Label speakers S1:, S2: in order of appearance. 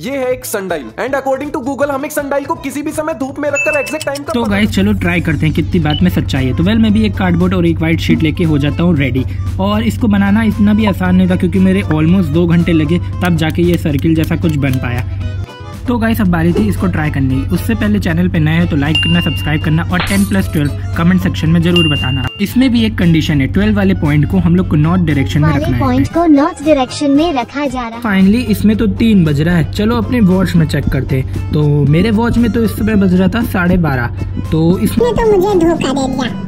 S1: ये है एक sundial and according to Google हम एक सनडाइल को किसी भी समय धूप में रखकर एग्जैक्ट टाइम का
S2: तो गाइस चलो ट्राई करते हैं कितनी बात में सच्चाई है। तो वेल मैं भी एक कार्डबोर्ड और एक व्हाइट शीट लेके हो जाता हूँ रेडी और इसको बनाना इतना भी आसान नहीं था क्योंकि मेरे ऑलमोस्ट दो घंटे लगे तब जाके ये सर्किल जैसा कुछ बन पाया। तो गाइस अब बारी थी इसको ट्राई करने की। उससे पहले चैनल पे नए हैं तो लाइक करना सब्सक्राइब करना और 10 प्लस ट्वेल्व कमेंट सेक्शन में ज़रूर बताना। इसमें भी एक कंडीशन है 12 वाले पॉइंट को हम लोग को नॉर्थ डायरेक्शन में रखना है।
S3: पॉइंट को नॉर्थ डायरेक्शन में रखा जा रहा है।
S2: फाइनली इसमें तो तीन बज रहा है। चलो अपने वॉच में चेक करते तो मेरे वॉच में तो इस समय बज रहा था साढ़े बारह। तो इसमें
S4: तो मुझे धोखा दे दिया।